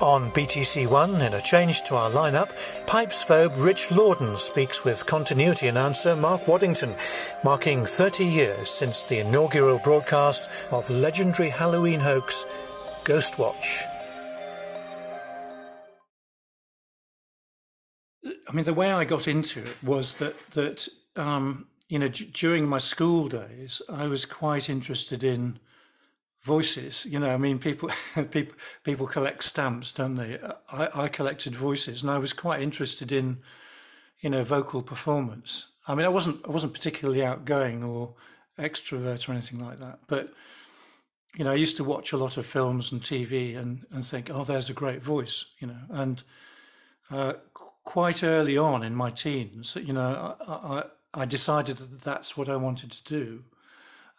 On BBC One, in a change to our lineup, Pipes phobe Rich Lawden speaks with continuity announcer Mark Waddington, marking 30 years since the inaugural broadcast of legendary Halloween hoax Ghostwatch. I mean, the way I got into it was that that um, you know d- during my school days, I was quite interested in voices. You know, I mean, people people people collect stamps, don't they? I, I collected voices, and I was quite interested in you know vocal performance. I mean, I wasn't I wasn't particularly outgoing or extrovert or anything like that, but you know, I used to watch a lot of films and TV and and think, oh, there's a great voice, you know, and uh, quite early on in my teens, you know, I, I, I decided that that's what I wanted to do.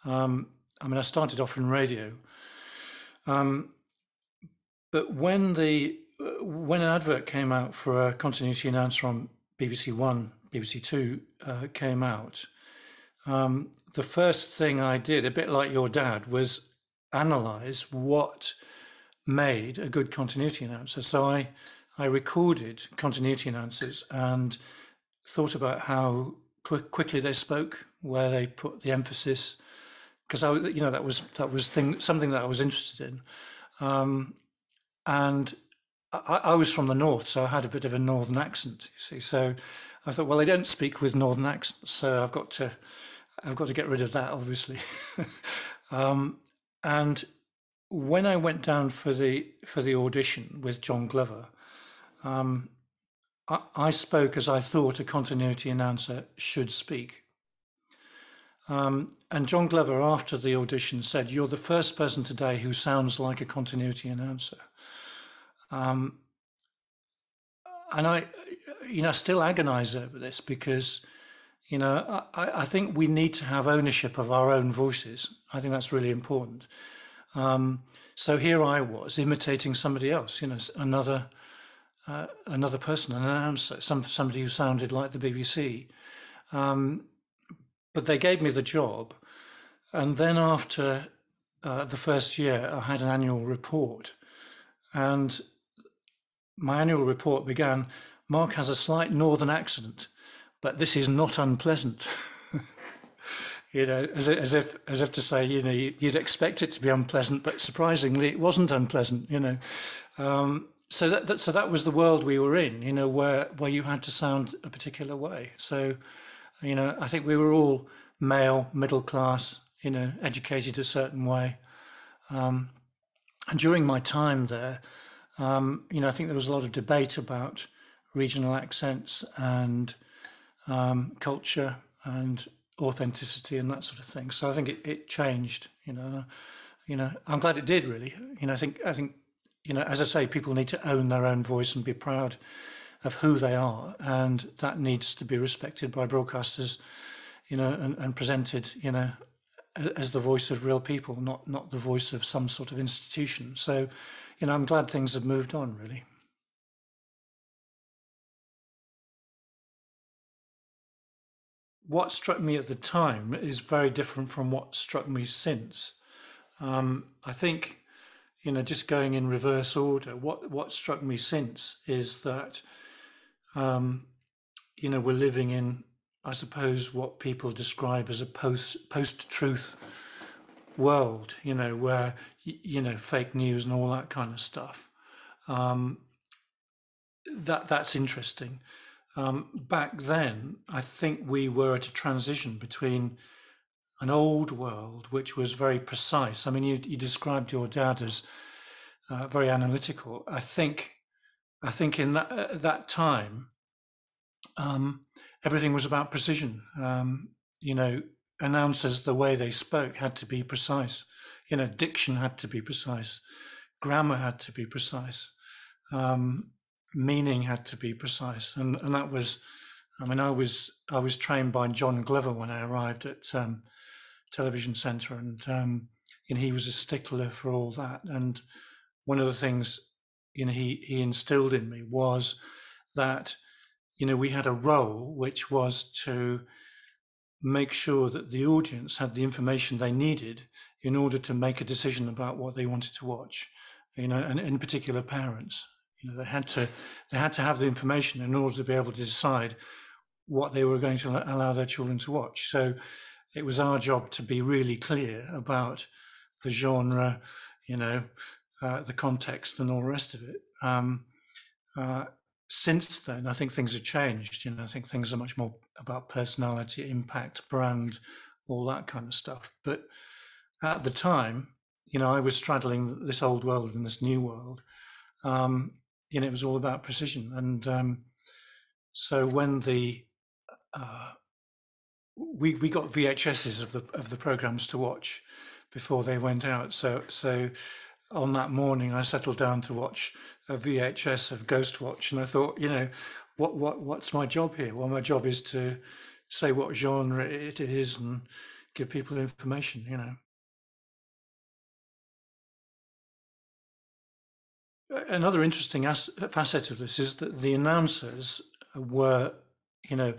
Um, I mean, I started off in radio, um, but when the when an advert came out for a continuity announcer on BBC One, BBC Two uh, came out, um, the first thing I did, a bit like your dad, was analyze what made a good continuity announcer. So I I recorded continuity announcers and thought about how quick, quickly they spoke, where they put the emphasis, because I, you know, that was that was thing something that I was interested in, um, and I, I, was from the north, so I had a bit of a northern accent. You see, so I thought, well, I don't speak with northern accents, so I've got to, I've got to get rid of that, obviously. um, and when I went down for the for the audition with John Glover, um, I, I, spoke as I thought a continuity announcer should speak. Um, and John Glover, after the audition, said, You're the first person today who sounds like a continuity announcer. Um, and I, you know, still agonize over this because, you know, I, I, think we need to have ownership of our own voices. I think that's really important. Um, so here I was imitating somebody else, you know, another uh, another person, an announcer, some somebody who sounded like the BBC. Um, but they gave me the job, and then after uh, the first year, I had an annual report, and my annual report began. Mark has a slight northern accent, but this is not unpleasant. you know, as, as if as if to say, you know, you'd expect it to be unpleasant, but surprisingly, it wasn't unpleasant. You know, um, so that, that, so that was the world we were in, you know, where where you had to sound a particular way. So, you know, I think we were all male, middle class, you know, educated a certain way. Um, and during my time there, um, you know, I think there was a lot of debate about regional accents and um, culture and authenticity and that sort of thing. So I think it, it changed. You know, you know, I'm glad it did. Really, you know, I think I think you know, as I say, people need to own their own voice and be proud of who they are, and that needs to be respected by broadcasters, you know, and, and presented, you know, as the voice of real people, not not the voice of some sort of institution. So, you know, I'm glad things have moved on, really. What struck me at the time is very different from what struck me since. Um, I think you know, just going in reverse order, what what struck me since is that, um, you know, we're living in, I suppose, what people describe as a post post truth world. You know, where you know fake news and all that kind of stuff. Um, that that's interesting. Um, back then, I think we were at a transition between an old world which was very precise. I mean, you, you described your dad as uh, very analytical. I think, I think in that uh, that time, um, everything was about precision. Um, you know, announcers, the way they spoke had to be precise. You know, diction had to be precise, grammar had to be precise, um, meaning had to be precise, and and that was. I mean, I was I was trained by John Glover when I arrived at um, television centre, and um, and he was a stickler for all that. And one of the things you know he he instilled in me was that you know we had a role which was to make sure that the audience had the information they needed in order to make a decision about what they wanted to watch you know, and in particular parents. You know, they had to they had to have the information in order to be able to decide what they were going to allow their children to watch. So it was our job to be really clear about the genre, you know, uh, the context, and all the rest of it. Um, uh, since then, I think things have changed. You know, I think things are much more about personality, impact, brand, all that kind of stuff. But at the time, you know, I was straddling this old world and this new world. Um, you know, it was all about precision. And um, so when the uh, we we got VHSs of the of the programs to watch before they went out. So so on that morning, I settled down to watch a VHS of Ghostwatch, and I thought, you know, what what what's my job here? Well, my job is to say what genre it is and give people information. You know. Another interesting facet of this is that the announcers were, you know,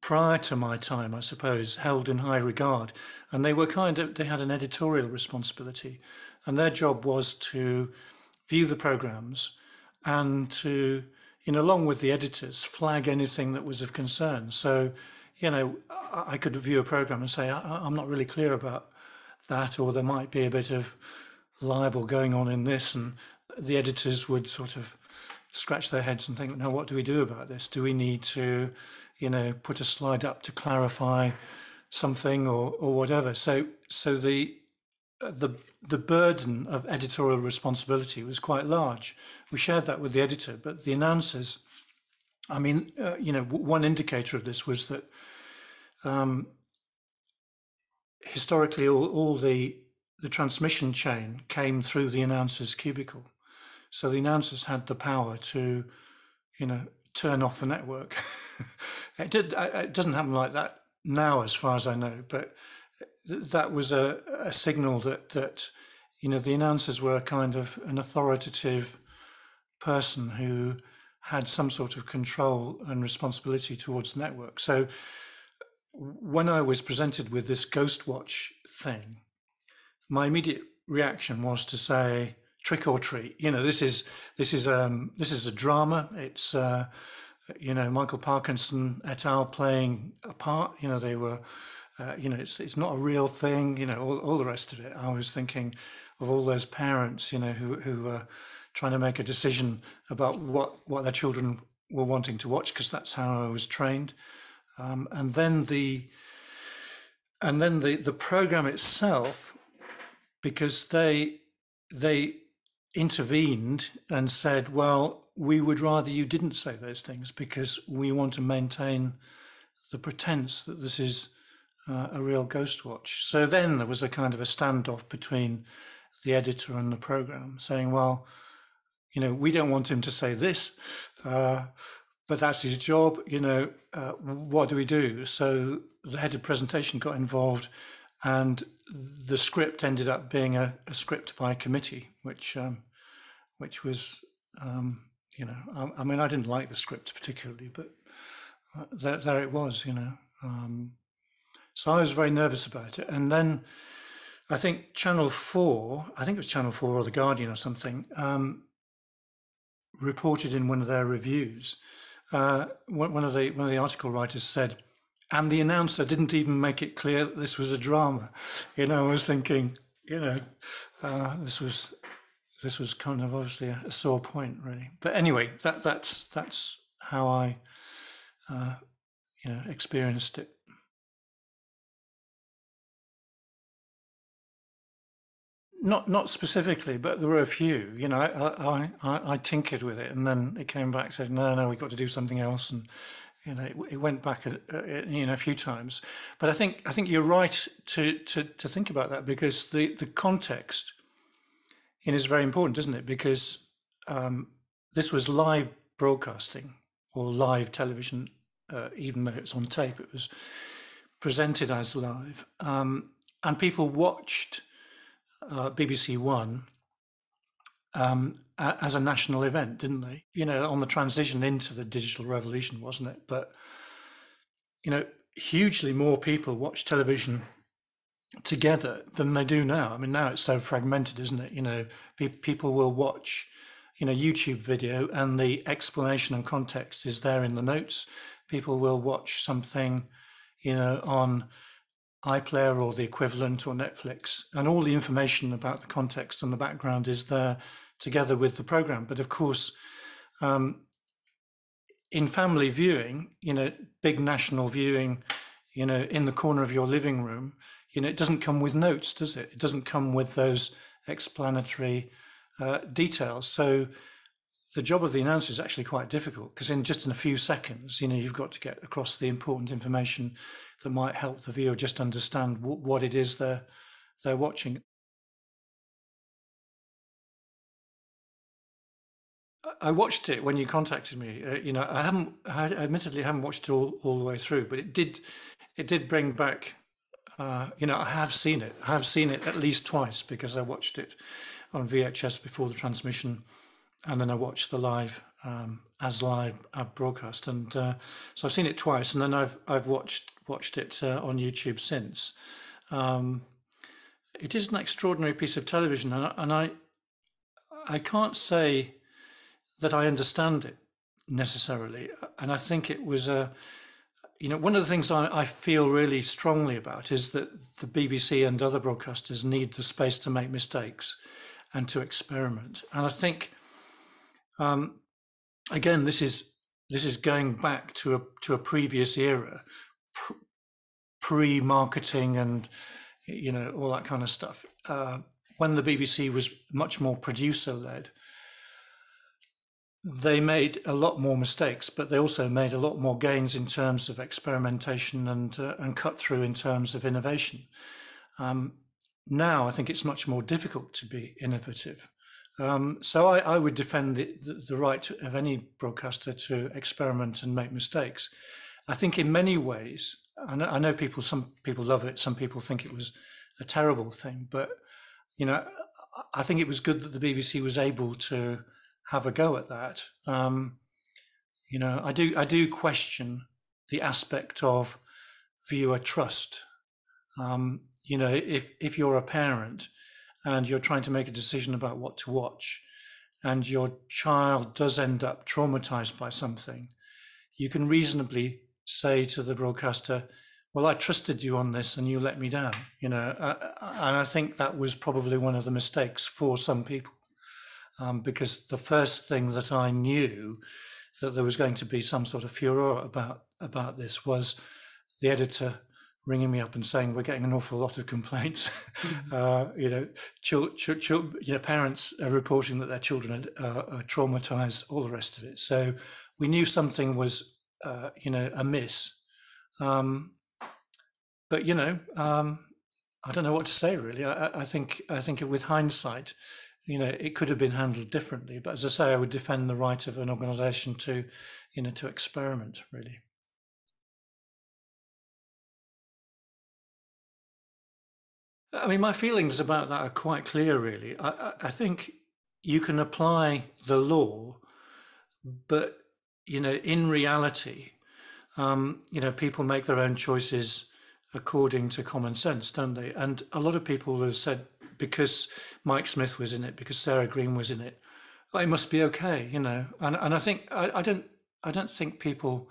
prior to my time, I suppose, held in high regard. And they were kind of, they had an editorial responsibility. And their job was to view the programs and to, you know, along with the editors, flag anything that was of concern. So, you know, I could view a program and say, I'm not really clear about that, or there might be a bit of libel going on in this. And the editors would sort of scratch their heads and think, now, what do we do about this? Do we need to you know, put a slide up to clarify something or, or whatever. So, so the, the, the burden of editorial responsibility was quite large. We shared that with the editor, but the announcers, I mean, uh, you know, one indicator of this was that um, historically all, all the the transmission chain came through the announcer's cubicle. So the announcers had the power to, you know, turn off the network. it did. It doesn't happen like that now, as far as I know. But that was a, a signal that that you know the announcers were a kind of an authoritative person who had some sort of control and responsibility towards the network. So when I was presented with this Ghostwatch thing, my immediate reaction was to say, trick or treat. You know, this is this is um, this is a drama. It's uh, you know Michael Parkinson et al. playing a part. You know, they were. Uh, you know, it's it's not a real thing. You know, all, all the rest of it. I was thinking of all those parents. You know, who who were trying to make a decision about what what their children were wanting to watch because that's how I was trained. Um, and then the and then the the program itself, because they they intervened and said, well, we would rather you didn't say those things because we want to maintain the pretense that this is uh, a real ghost watch. So then there was a kind of a standoff between the editor and the program saying, well, you know, we don't want him to say this, uh, but that's his job. You know, uh, what do we do? So the head of presentation got involved and the script ended up being a, a script by committee, which um, which was um, you know I, I, mean I didn't like the script particularly, but uh, there, there it was, you know. Um, so I was very nervous about it, and then I think Channel Four, I think it was Channel Four or the Guardian or something, um, reported in one of their reviews. Uh, one of the one of the article writers said and the announcer didn't even make it clear that this was a drama. You know, I was thinking, you know, uh, this was this was kind of obviously a, a, sore point, really. But anyway, that that's that's how I, uh, you know, experienced it. Not not specifically, but there were a few. You know, I I, I, I tinkered with it, and then it came back said, no, no, we've got to do something else, and you know, it, it went back a, a, you know a few times, but I think I think you're right to to to think about that because the the context is very important, isn't it? Because um, this was live broadcasting or live television, uh, even though it's on tape, it was presented as live, um, and people watched uh, BBC One um, as a national event, didn't they? You know, on the transition into the digital revolution, wasn't it? But you know, hugely more people watch television together than they do now. I mean, now it's so fragmented, isn't it? You know, pe- people will watch, you know, YouTube video and the explanation and context is there in the notes. People will watch something, you know, on iPlayer or the equivalent or Netflix, and all the information about the context and the background is there together with the program. But of course, um, in family viewing, you know, big national viewing, you know, in the corner of your living room, you know, it doesn't come with notes, does it? It doesn't come with those explanatory uh, details. So the job of the announcer is actually quite difficult because in just in a few seconds, you know, you've got to get across the important information that might help the viewer just understand w- what it is they're they're watching. I watched it when you contacted me. Uh, you know, I haven't, I admittedly haven't watched it all, all the way through, but it did, it did bring back. Uh, you know, I have seen it. I have seen it at least twice because I watched it on VHS before the transmission, and then I watched the live um, as live broadcast, and uh, so I've seen it twice, and then I've I've watched watched it uh, on YouTube since. Um, it is an extraordinary piece of television, and I, and I I can't say that I understand it necessarily. And I think it was a, you know, one of the things I, I, feel really strongly about is that the BBC and other broadcasters need the space to make mistakes and to experiment. And I think, um, again, this is this is going back to a to a previous era, pre-marketing and you know all that kind of stuff. Uh, when the BBC was much more producer-led, they made a lot more mistakes, but they also made a lot more gains in terms of experimentation and uh, and cut through in terms of innovation. Um, now I think it's much more difficult to be innovative. Um, so I, I, would defend the, the, the, right of any broadcaster to experiment and make mistakes. I think in many ways, know, I know people. Some people love it. Some people think it was a terrible thing. But you know, I think it was good that the BBC was able to have a go at that. Um, you know, I do I do question the aspect of viewer trust. Um, you know, if if you're a parent and you're trying to make a decision about what to watch, and your child does end up traumatized by something, you can reasonably say to the broadcaster, "Well, I trusted you on this, and you let me down." You know, uh, uh and I think that was probably one of the mistakes for some people um, because the first thing that I knew that there was going to be some sort of furor about about this was the editor ringing me up and saying we're getting an awful lot of complaints. Mm-hmm. uh, you know, ch- ch- ch- you know, parents are reporting that their children are, uh, are, traumatized, all the rest of it. So we knew something was, uh, you know, amiss. Um, but you know, um, I don't know what to say really. I, I think I think with hindsight, you know, it could have been handled differently. But as I say, I would defend the right of an organisation to, you know, to experiment really. I mean, my feelings about that are quite clear, really. I, I think you can apply the law, but, you know, in reality, um, you know, people make their own choices according to common sense, don't they? And a lot of people have said because Mike Smith was in it, because Sarah Greene was in it, it must be okay, you know. And and I think I, I don't I don't think people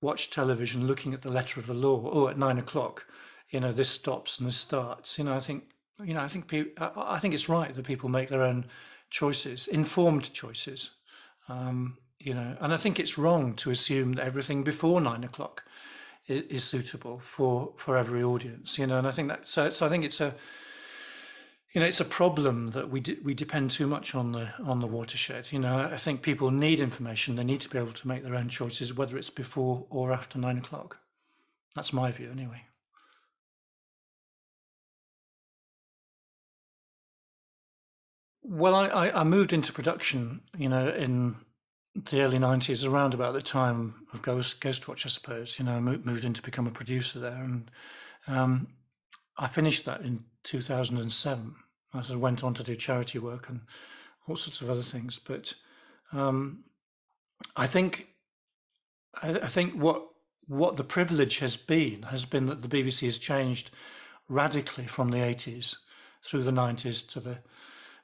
watch television looking at the letter of the law. Oh, at nine o'clock, you know, this stops and this starts. You know, I think you know I think people I, I think it's right that people make their own choices, informed choices. Um, you know, and I think it's wrong to assume that everything before nine o'clock is, is suitable for for every audience. You know, and I think that so. So I think it's a you know, it's a problem that we we depend too much on the on the watershed. You know, I think people need information. They need to be able to make their own choices, whether it's before or after nine o'clock. That's my view, anyway. Well, I, I moved into production, you know, in the early 90s, around about the time of Ghost, Ghostwatch, I suppose. You know, I moved in to become a producer there. And um, I finished that in 2007. I sort of went on to do charity work and all sorts of other things. But um, I think I, I think what what the privilege has been has been that the BBC has changed radically from the 80s through the 90s to the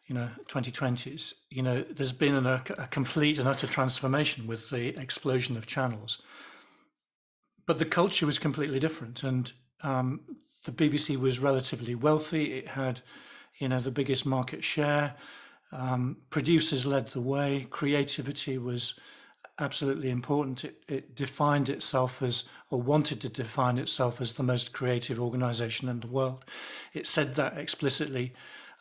you know 2020s. You know, there's been an, a, a complete and utter transformation with the explosion of channels. But the culture was completely different, and um, the BBC was relatively wealthy. It had, you know, the biggest market share. Um, producers led the way. Creativity was absolutely important. It, it, defined itself as, or wanted to define itself as the most creative organization in the world. It said that explicitly.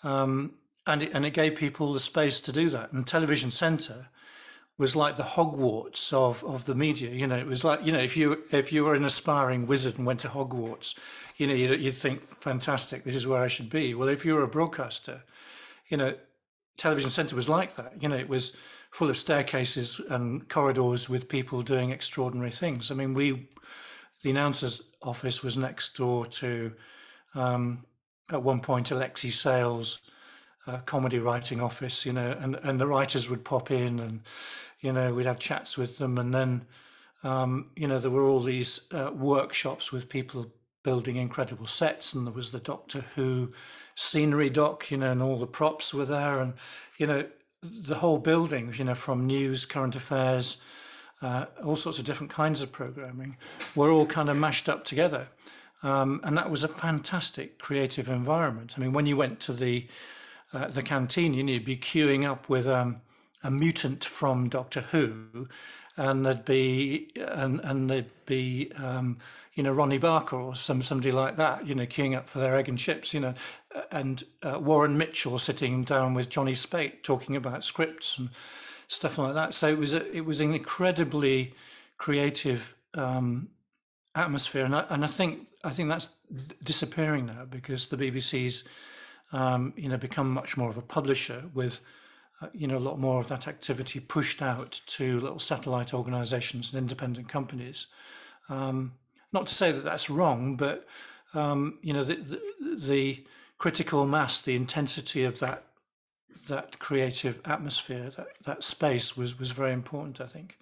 Um, and, it, and it gave people the space to do that. And Television Centre was like the Hogwarts of, of the media. You know, it was like, you know, if you, if you were an aspiring wizard and went to Hogwarts, you know, you'd, you'd think, fantastic, this is where I should be. Well, if you were a broadcaster, you know, Television Centre was like that. You know, it was full of staircases and corridors with people doing extraordinary things. I mean, we, the announcer's office was next door to, um, at one point, Alexei Sayle's comedy writing office, you know, and, and the writers would pop in and, you know, we'd have chats with them. And then, um, you know, there were all these uh, workshops with people building incredible sets, and there was the Doctor Who scenery dock, you know, and all the props were there. And, you know, the whole building, you know, from news, current affairs, uh, all sorts of different kinds of programming, were all kind of mashed up together. Um, and that was a fantastic creative environment. I mean, when you went to the the canteen, you know, you'd be queuing up with um, a mutant from Doctor Who, and there'd be and and there'd be um, you know Ronnie Barker or some somebody like that, you know, queuing up for their egg and chips, you know, and uh, Warren Mitchell sitting down with Johnny Speight talking about scripts and stuff like that. So it was a, it was an incredibly creative um, atmosphere, and I, and I think I think that's disappearing now because the BBC's um, you know become much more of a publisher with uh, you know a lot more of that activity pushed out to little satellite organisations and independent companies. Um, not to say that that's wrong, but um, you know the, the, the critical mass, the intensity of that that creative atmosphere, that, that space was was very important, I think.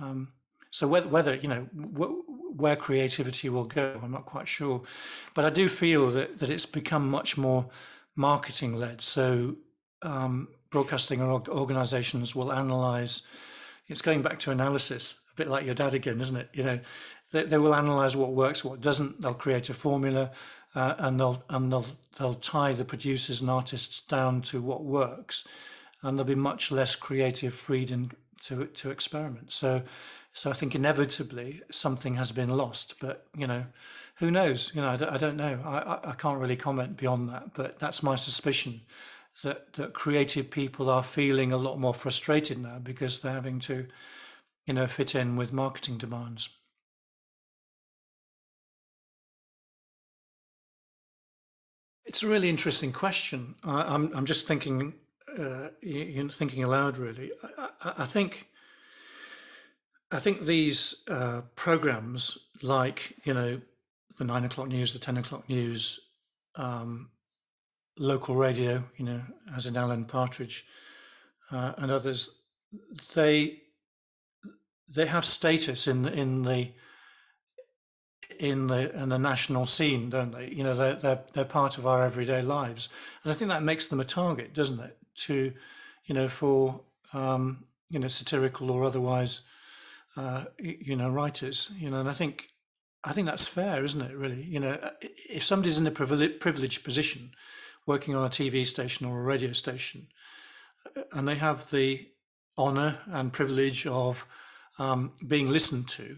Um, so whether, whether you know wh- where creativity will go, I'm not quite sure, but I do feel that that it's become much more marketing led. So um, broadcasting organisations will analyse. It's going back to analysis, a bit like your dad again, isn't it? You know, they, they will analyse what works, what doesn't. They'll create a formula, uh, and they'll and they'll they'll tie the producers and artists down to what works, and there'll be much less creative freedom to to experiment. So, so I think inevitably something has been lost. But you know, who knows? You know, I don't, I don't know. I, I can't really comment beyond that. But that's my suspicion that that creative people are feeling a lot more frustrated now because they're having to, you know, fit in with marketing demands. It's a really interesting question. I, am I'm, I'm just thinking, uh, you know, thinking aloud. Really, I, I, I think. I think these uh, programs, like you know, the nine o'clock news, the ten o'clock news, um, local radio, you know, as in Alan Partridge uh, and others, they they have status in in the in the in the national scene, don't they? You know, they're they're they're part of our everyday lives, and I think that makes them a target, doesn't it? To, you know, for um, you know satirical or otherwise, uh, you know, writers. You know, and I think I think that's fair, isn't it? Really, you know, if somebody's in a privileged position, working on a TV station or a radio station, uh, and they have the honour and privilege of um, being listened to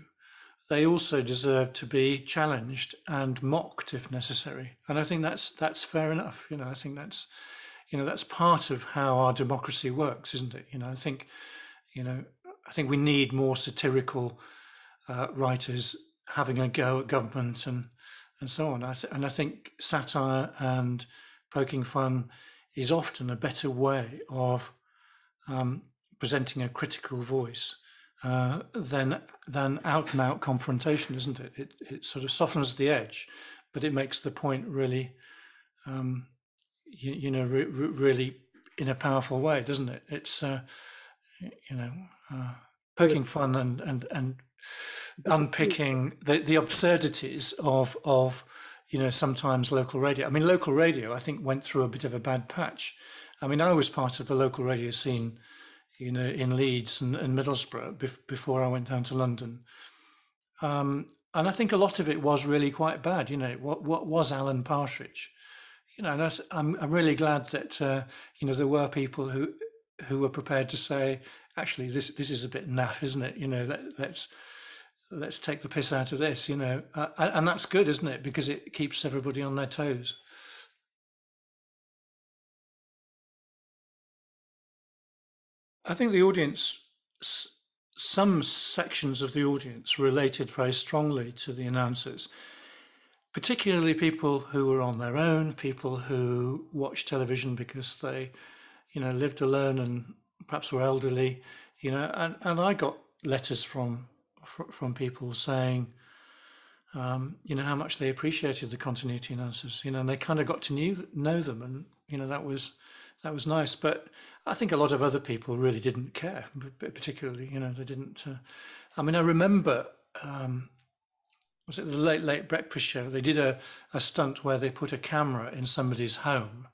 they also deserve to be challenged and mocked if necessary. And I think that's that's fair enough. You know, I think that's you know that's part of how our democracy works, isn't it? You know, I think you know I think we need more satirical uh, writers having a go at government and and so on. I and I think satire and poking fun is often a better way of um, presenting a critical voice uh, than than out and out confrontation, isn't it? It it sort of softens the edge, but it makes the point really, um, you, you, know, re- re- really in a powerful way, doesn't it? It's uh, you know, uh, poking fun and and and unpicking the, the absurdities of of you know, sometimes local radio. I mean, local radio, I think, went through a bit of a bad patch. I mean, I was part of the local radio scene, you know, in Leeds and, and Middlesbrough bef- before I went down to London. Um, and I think a lot of it was really quite bad. You know, what what was Alan Partridge? You know, and I'm I'm really glad that uh, you know there were people who who were prepared to say, actually, this this is a bit naff, isn't it? You know, let, let's let's take the piss out of this, you know, uh, and that's good, isn't it? Because it keeps everybody on their toes. I think the audience, some sections of the audience related very strongly to the announcers, particularly people who were on their own, people who watched television because they, you know, lived alone and perhaps were elderly, you know, and, and I got letters from from people saying, um, you know, how much they appreciated the continuity announcers, you know, and they kind of got to knew, know them, and you know that was that was nice. But I think a lot of other people really didn't care, particularly, you know, they didn't. Uh, I mean, I remember. Um, was it the late late breakfast show? They did a, a stunt where they put a camera in somebody's home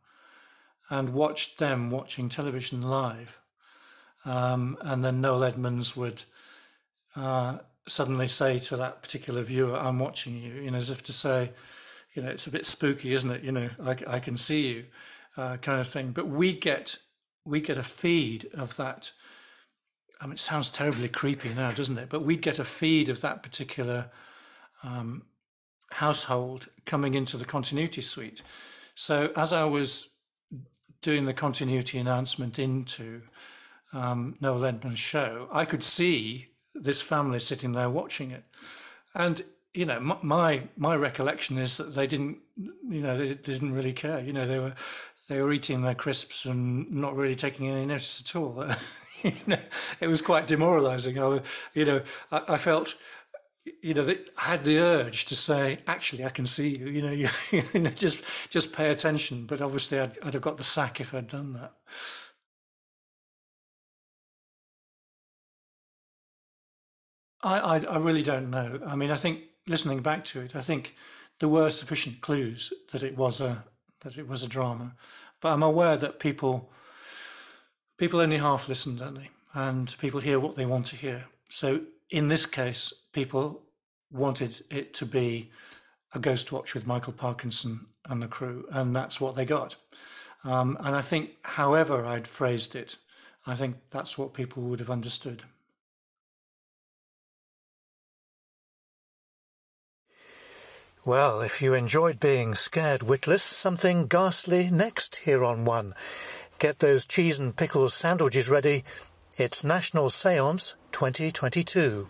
and watched them watching television live. Um, and then Noel Edmonds would uh, suddenly say to that particular viewer, I'm watching you, you know, as if to say, you know, it's a bit spooky, isn't it? You know, I, I can see you, uh, kind of thing. But we get we get a feed of that. I mean, it sounds terribly creepy now, doesn't it? But we'd get a feed of that particular um, household coming into the continuity suite. So as I was doing the continuity announcement into um, Noel Edmonds' show, I could see this family sitting there watching it. And you know, my my recollection is that they didn't, you know, they, they didn't really care. You know, they were they were eating their crisps and not really taking any notice at all. you know, it was quite demoralising. I, you know, I, I felt you know, I had the urge to say, actually, I can see you, you know, you, you know just, just pay attention. But obviously I'd, I'd have got the sack if I'd done that. I, I, I really don't know. I mean, I think listening back to it, I think there were sufficient clues that it was a that it was a drama, but I'm aware that people people only half listen, don't they? And people hear what they want to hear. So in this case, people wanted it to be a ghost watch with Michael Parkinson and the crew, and that's what they got. Um, and I think, however I'd phrased it, I think that's what people would have understood. Well, if you enjoyed being scared witless, something ghastly next here on One. Get those cheese and pickles sandwiches ready. It's National Séance 2022.